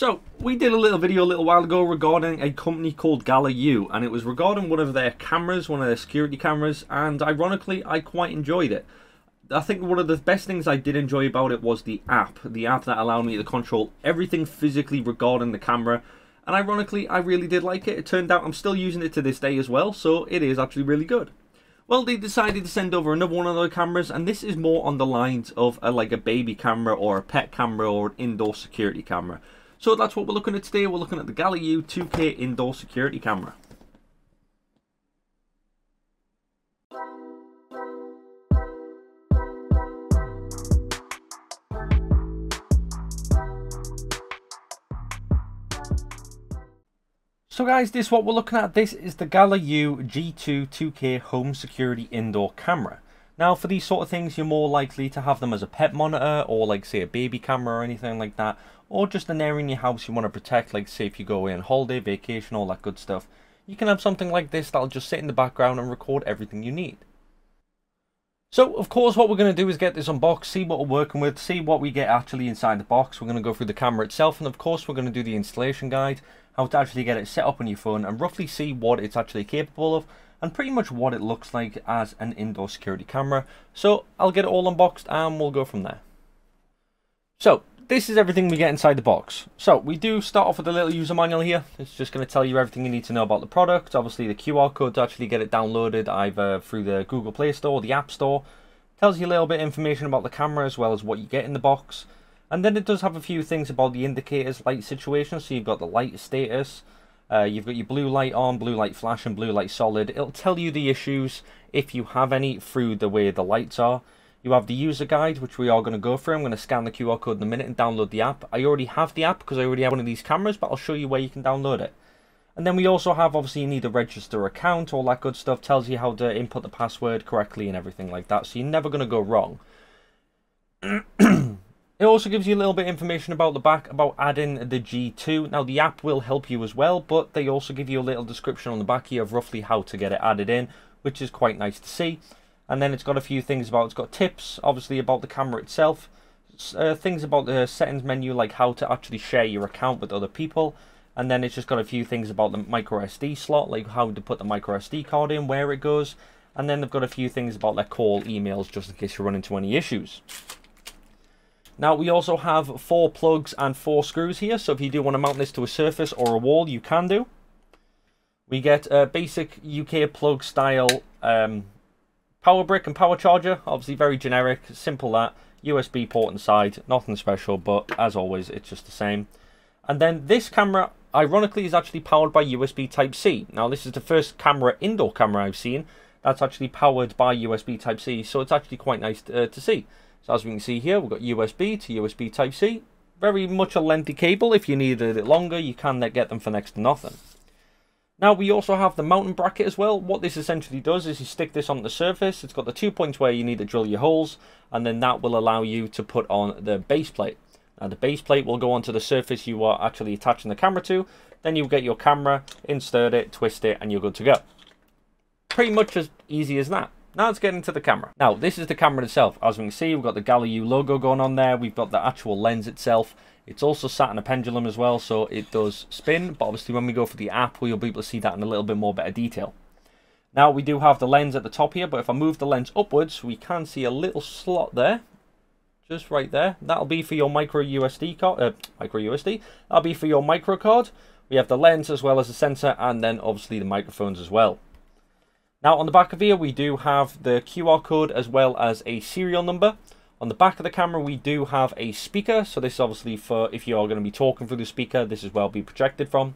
So, we did a little video a little while ago regarding a company called GALAYOU, and it was regarding one of their cameras, one of their security cameras, and ironically, I quite enjoyed it. I think one of the best things I did enjoy about it was the app, the app that allowed me to control everything physically regarding the camera, and ironically, I really did like it. It turned out I'm still using it to this day as well, so it is actually really good. Well, they decided to send over another one of their cameras, and this is more on the lines of a, like a baby camera or a pet camera or an indoor security camera. So that's what we're looking at today. We're looking at the GALAYOU 2K indoor security camera. So guys, this is what we're looking at. This is the GALAYOU G2 2K Home Security Indoor Camera. Now, for these sort of things, you're more likely to have them as a pet monitor or like, say, a baby camera or anything like that. Or just an area in your house you want to protect, like, say, if you go on holiday, vacation, all that good stuff. You can have something like this that'll just sit in the background and record everything you need. So, of course, what we're going to do is get this unboxed, see what we're working with, see what we get actually inside the box. We're going to go through the camera itself, and of course, we're going to do the installation guide, how to actually get it set up on your phone, and roughly see what it's actually capable of, and pretty much what it looks like as an indoor security camera. So I'll get it all unboxed and we'll go from there. So this is everything we get inside the box. So we do start off with a little user manual here. It's just going to tell you everything you need to know about the product. Obviously the QR code to actually get it downloaded either through the Google Play Store or the App Store. Tells you a little bit of information about the camera as well as what you get in the box. And then it does have a few things about the indicators light situation. So you've got the light status, uh, you've got your blue light on, blue light flash, and blue light solid. It'll tell you the issues, if you have any, through the way the lights are. You have the user guide, which we are going to go through. I'm going to scan the QR code in a minute and download the app. I already have the app because I already have one of these cameras, but I'll show you where you can download it. And then we also have, obviously, you need to register account, all that good stuff. Tells you how to input the password correctly and everything like that. So you're never going to go wrong. It also gives you a little bit of information about the back about adding the G2. Now the app will help you as well, but they also give you a little description on the back here of roughly how to get it added in, which is quite nice to see. And then it's got a few things about, it's got tips, obviously about the camera itself, uh, things about the settings menu, like how to actually share your account with other people. And then it's just got a few things about the micro SD slot, like how to put the micro SD card in, where it goes. And then they've got a few things about their call emails, just in case you run into any issues. Now we also have four plugs and four screws here, so if you do want to mount this to a surface or a wall, you can do. We get a basic UK plug style um, power brick and power charger, obviously very generic, simple that. USB port inside, nothing special, but as always, it's just the same. And then this camera, ironically, is actually powered by USB Type-C. Now this is the first camera, indoor camera I've seen, that's actually powered by USB Type-C, so it's actually quite nice to, uh, to see. So as we can see here, we've got USB to USB Type-C. Very much a lengthy cable. If you needed it longer, you can uh, get them for next to nothing. Now we also have the mounting bracket as well. What this essentially does is you stick this on the surface. It's got the two points where you need to drill your holes and then that will allow you to put on the base plate. Now the base plate will go onto the surface you are actually attaching the camera to. Then you'll get your camera, insert it, twist it and you're good to go. Pretty much as easy as that. Now let's get into the camera. Now, this is the camera itself. As we can see, we've got the GALAYOU logo going on there. We've got the actual lens itself. It's also sat in a pendulum as well, so it does spin. But obviously, when we go for the app, we'll be able to see that in a little bit more better detail. Now, we do have the lens at the top here, but if I move the lens upwards, we can see a little slot there. Just right there. That'll be for your micro USD card. Uh, micro USD. That'll be for your micro card. We have the lens as well as the sensor, and then obviously the microphones as well. Now on the back of here we do have the QR code as well as a serial number. On the back of the camera we do have a speaker, so this is obviously for if you are going to be talking through the speaker, this is where it'll be projected from.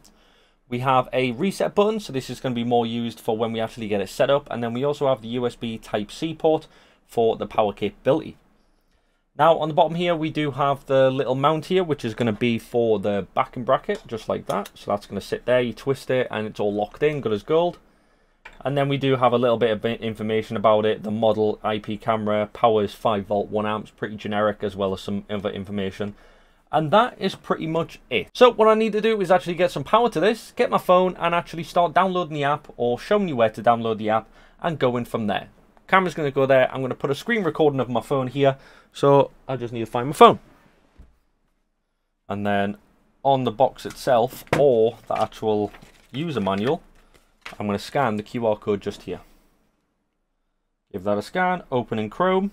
We have a reset button, so this is going to be more used for when we actually get it set up, and then we also have the USB Type-C port for the power capability. Now on the bottom here we do have the little mount here, which is going to be for the backing bracket, just like that. So that's going to sit there, you twist it, and it's all locked in, good as gold. And then we do have a little bit of information about it. The model IP camera powers 5 volt 1 amps, pretty generic as well as some other information. And that is pretty much it. So what I need to do is actually get some power to this, get my phone and actually start downloading the app or showing you where to download the app and going from there. Camera's going to go there. I'm going to put a screen recording of my phone here. So I just need to find my phone. And then on the box itself or the actual user manual, I'm going to scan the QR code just here. Give that a scan, open in Chrome.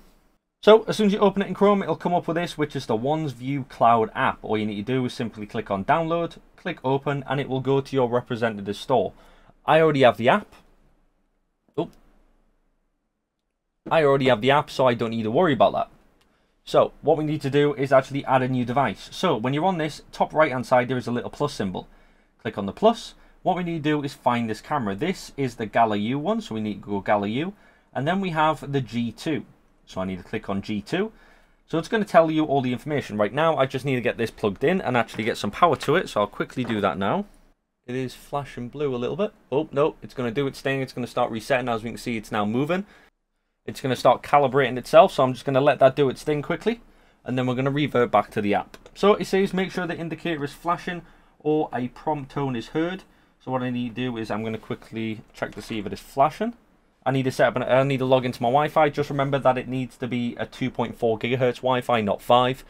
So as soon as you open it in Chrome, it'll come up with this, which is the Wansview Cloud app. All you need to do is simply click on download, click open, and it will go to your representative store. I already have the app. Oh. I already have the app, so I don't need to worry about that. So what we need to do is actually add a new device. So when you're on this, top right hand side, there is a little plus symbol. Click on the plus. What we need to do is find this camera. This is the GALAYOU one, so we need to go GALAYOU. And then we have the G2. So I need to click on G2. So it's going to tell you all the information. Right now, I just need to get this plugged in and actually get some power to it. So I'll quickly do that now. It is flashing blue a little bit. Oh, no, it's going to do its thing. It's going to start resetting. As we can see, it's now moving. It's going to start calibrating itself. So I'm just going to let that do its thing quickly. And then we're going to revert back to the app. So it says make sure the indicator is flashing or a prompt tone is heard. So what I need to do is I'm going to quickly check to see if it is flashing. I need to set up, an, I need to log into my Wi-Fi. Just remember that it needs to be a 2.4 gigahertz Wi-Fi, not 5.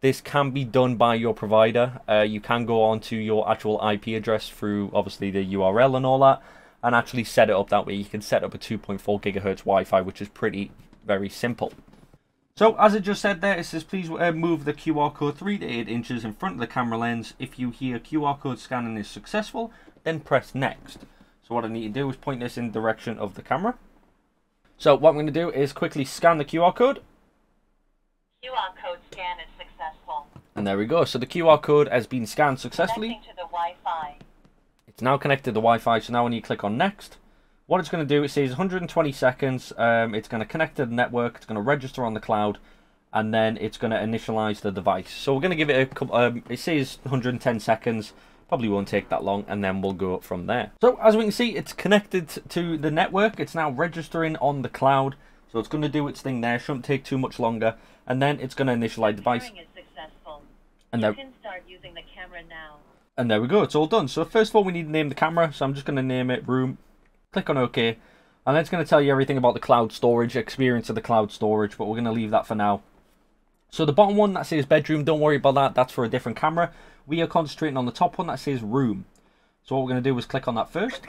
This can be done by your provider. Uh, you can go onto your actual IP address through, obviously, the URL and all that, and actually set it up that way. You can set up a 2.4 gigahertz Wi-Fi, which is pretty, very simple. So, as it just said there, it says please uh, move the QR code 3 to 8 inches in front of the camera lens. If you hear QR code scanning is successful, then press next. So what I need to do is point this in the direction of the camera. So what I'm going to do is quickly scan the QR code. QR code scan is successful. And there we go. So the QR code has been scanned successfully. Connecting to the Wi-Fi. It's now connected to the Wi-Fi. So now when you click on next, what it's going to do, it says 120 seconds. Um, it's going to connect to the network. It's going to register on the cloud. And then it's going to initialize the device. So we're going to give it a, um, it says 110 seconds. Probably won't take that long, and then we'll go from there. So as we can see, it's connected to the network. It's now registering on the cloud. So it's going to do its thing there. Shouldn't take too much longer. And then it's going to initialize the device. And there, can start using the camera now. and there we go. It's all done. So first of all, we need to name the camera. So I'm just going to name it Room. Click on OK. And then it's going to tell you everything about the cloud storage, experience of the cloud storage. But we're going to leave that for now. So the bottom one that says bedroom, don't worry about that. That's for a different camera. We are concentrating on the top one that says room. So what we're going to do is click on that first.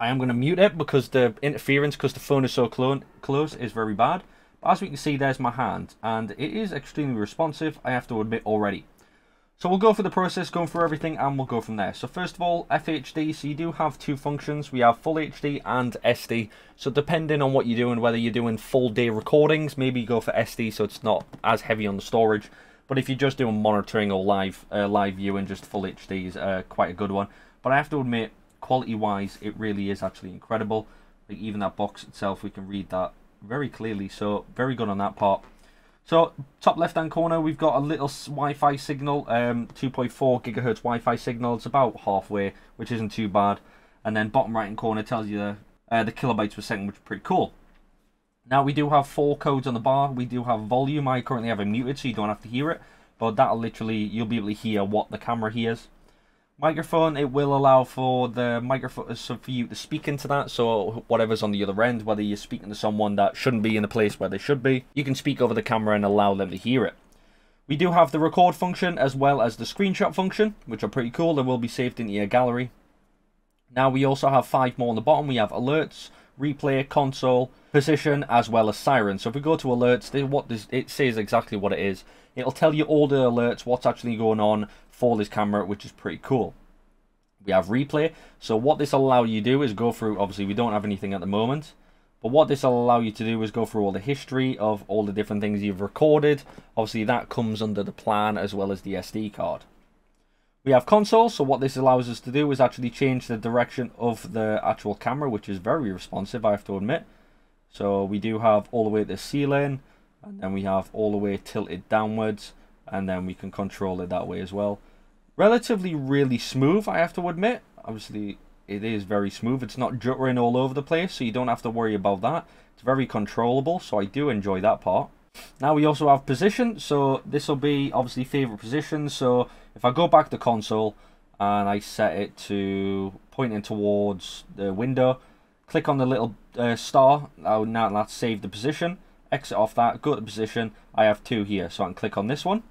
I am going to mute it because the interference, because the phone is so close, is very bad. But as we can see, there's my hand. And it is extremely responsive, I have to admit already. So we'll go through the process, going through everything, and we'll go from there. So first of all, FHD. So you do have two functions. We have full HD and SD. So depending on what you're doing, whether you're doing full day recordings, maybe you go for SD so it's not as heavy on the storage. But if you're just doing monitoring or live uh, live viewing, just full HD is uh, quite a good one. But I have to admit, quality-wise, it really is actually incredible. Like even that box itself, we can read that very clearly. So very good on that part. So top left hand corner, we've got a little Wi-Fi signal, um, 2.4 gigahertz Wi-Fi signal. It's about halfway, which isn't too bad. And then bottom right hand corner tells you the, uh, the kilobytes per second, which is pretty cool. Now we do have four codes on the bar. We do have volume. I currently have it muted, so you don't have to hear it. But that'll literally, you'll be able to hear what the camera hears. Microphone, it will allow for the microphone uh, so for you to speak into that. So whatever's on the other end, whether you're speaking to someone that shouldn't be in the place where they should be, you can speak over the camera and allow them to hear it. We do have the record function as well as the screenshot function, which are pretty cool. They will be saved into your gallery. Now we also have five more on the bottom. We have alerts, replay, console, position, as well as siren. So if we go to alerts, what this, it says exactly what it is. It'll tell you all the alerts, what's actually going on for this camera, which is pretty cool. We have replay. So what this will allow you to do is go through, obviously we don't have anything at the moment, but what this will allow you to do is go through all the history of all the different things you've recorded. Obviously that comes under the plan as well as the SD card. We have console, so what this allows us to do is actually change the direction of the actual camera, which is very responsive, I have to admit. So we do have all the way to the ceiling, and then we have all the way tilted downwards, and then we can control it that way as well. Relatively really smooth, I have to admit. Obviously, it is very smooth. It's not juttering all over the place, so you don't have to worry about that. It's very controllable, so I do enjoy that part. Now we also have position, so this will be obviously favorite position. So if I go back to console and I set it to pointing towards the window, click on the little uh, star, now, now that's saved the position, exit off that, go to position, I have two here, so I can click on this one,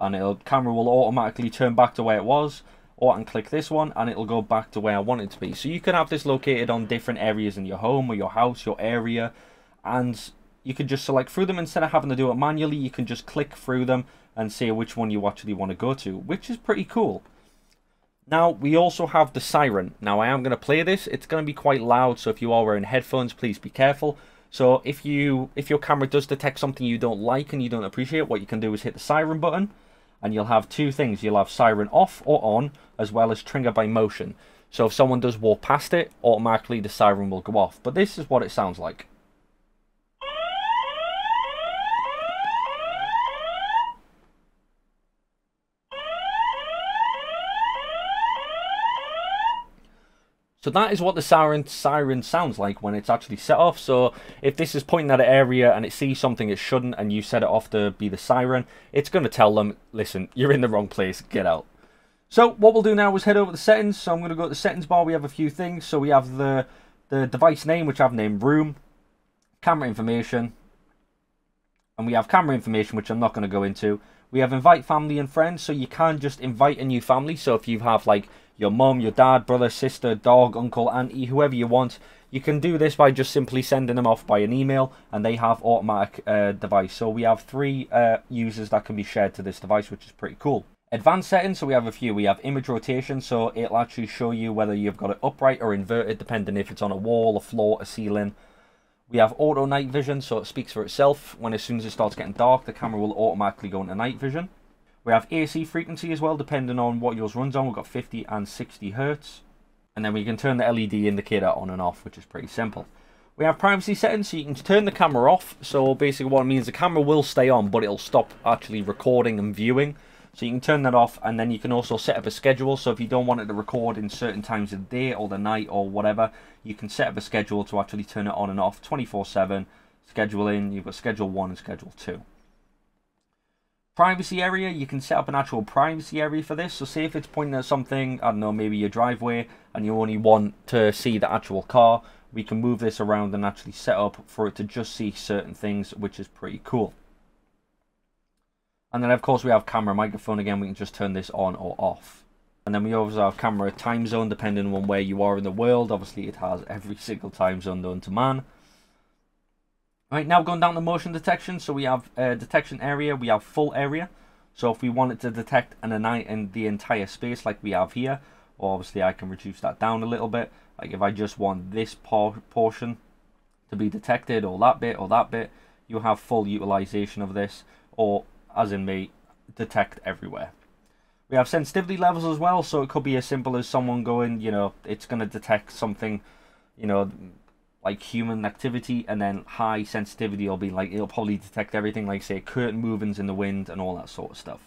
and the camera will automatically turn back to where it was or I can click this one and it'll go back to where I want it to be. So you can have this located on different areas in your home or your house, your area, and you can just select through them instead of having to do it manually. You can just click through them and see which one you actually want to go to, which is pretty cool. Now, we also have the siren. Now, I am going to play this. It's going to be quite loud, so if you are wearing headphones, please be careful. So if you if your camera does detect something you don't like and you don't appreciate, what you can do is hit the siren button and you'll have two things. You'll have siren off or on, as well as trigger by motion. So if someone does walk past it, automatically the siren will go off. But this is what it sounds like. So that is what the siren siren sounds like when it's actually set off. So if this is pointing at an area and it sees something it shouldn't and you set it off to be the siren, it's going to tell them, listen, you're in the wrong place, get out. So what we'll do now is head over to settings. So I'm going to go to the settings bar. We have a few things. So we have the, the device name, which I've named room, camera information, and we have camera information, which I'm not going to go into. We have invite family and friends. So you can just invite a new family. So if you have like your mum, your dad, brother, sister, dog, uncle, auntie, whoever you want. You can do this by just simply sending them off by an email and they have automatic uh, device. So we have three uh, users that can be shared to this device, which is pretty cool. Advanced settings, so we have a few. We have image rotation, so it'll actually show you whether you've got it upright or inverted, depending if it's on a wall, a floor, a ceiling. We have auto night vision, so it speaks for itself. When as soon as it starts getting dark, the camera will automatically go into night vision. We have AC frequency as well, depending on what yours runs on. We've got 50 and 60 hertz. And then we can turn the LED indicator on and off, which is pretty simple. We have privacy settings, so you can turn the camera off. So basically what it means, the camera will stay on, but it'll stop actually recording and viewing. So you can turn that off, and then you can also set up a schedule. So if you don't want it to record in certain times of the day or the night or whatever, you can set up a schedule to actually turn it on and off 24-7. Scheduling, you've got schedule 1 and schedule 2 privacy area, you can set up an actual privacy area for this. So say if it's pointing at something, I don't know, maybe your driveway, and you only want to see the actual car, we can move this around and actually set up for it to just see certain things, which is pretty cool. And then of course we have camera microphone again, we can just turn this on or off. And then we also have camera time zone depending on where you are in the world. Obviously it has every single time zone known to man. Right, now going down to motion detection, so we have uh, detection area, we have full area. So if we wanted to detect an in the entire space like we have here, obviously I can reduce that down a little bit. Like if I just want this por portion to be detected, or that bit, or that bit, you have full utilization of this, or as in me, detect everywhere. We have sensitivity levels as well, so it could be as simple as someone going, you know, it's going to detect something, you know, like human activity and then high sensitivity will be like it'll probably detect everything like say curtain movements in the wind and all that sort of stuff.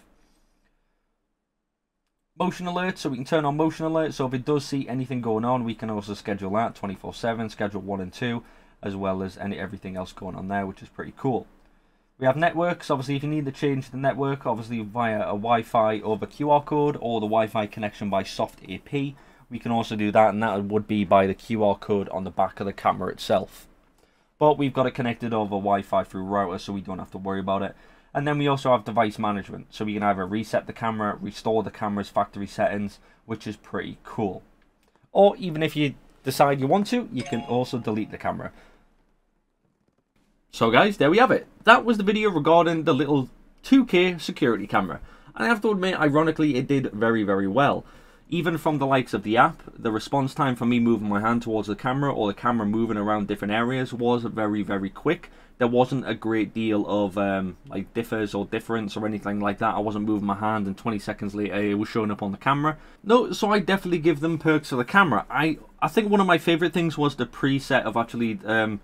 Motion alert so we can turn on motion alert. So if it does see anything going on we can also schedule that 24 7 schedule 1 and 2 as well as any everything else going on there which is pretty cool. We have networks obviously if you need to change the network obviously via a Wi-Fi over QR code or the Wi-Fi connection by soft AP we can also do that and that would be by the QR code on the back of the camera itself. But we've got it connected over Wi-Fi through router so we don't have to worry about it. And then we also have device management, so we can either reset the camera, restore the camera's factory settings, which is pretty cool. Or even if you decide you want to, you can also delete the camera. So guys, there we have it. That was the video regarding the little 2K security camera. And I have to admit, ironically, it did very, very well even from the likes of the app, the response time for me moving my hand towards the camera or the camera moving around different areas was very, very quick. There wasn't a great deal of um, like differs or difference or anything like that. I wasn't moving my hand and 20 seconds later it was showing up on the camera. No, so I definitely give them perks for the camera. I, I think one of my favorite things was the preset of actually um,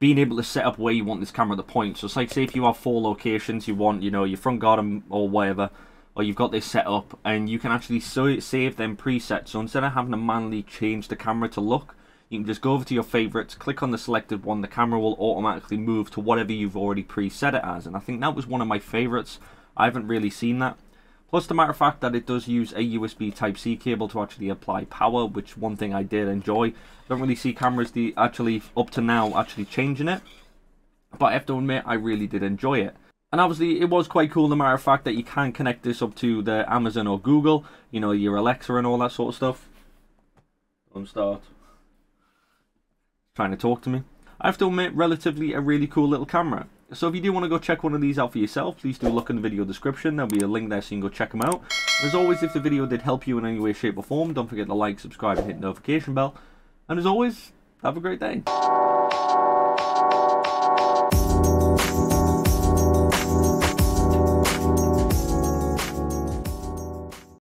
being able to set up where you want this camera to point. So it's like say if you have four locations, you want, you know, your front garden or whatever, or you've got this set up and you can actually save them presets. So instead of having to manually change the camera to look you can just go over to your favorites click on the selected one the camera will automatically move to whatever you've already preset it as. And I think that was one of my favorites. I haven't really seen that. Plus the matter of fact that it does use a USB type C cable to actually apply power which one thing I did enjoy. Don't really see cameras the actually up to now actually changing it. But I have to admit I really did enjoy it And obviously, it was quite cool, the matter of fact, that you can connect this up to the Amazon or Google, you know, your Alexa and all that sort of stuff. Don't start trying to talk to me. I have to admit, relatively a really cool little camera. So if you do want to go check one of these out for yourself, please do look in the video description. There'll be a link there so you can go check them out. As always, if the video did help you in any way, shape or form, don't forget to like, subscribe and hit the notification bell. And as always, have a great day.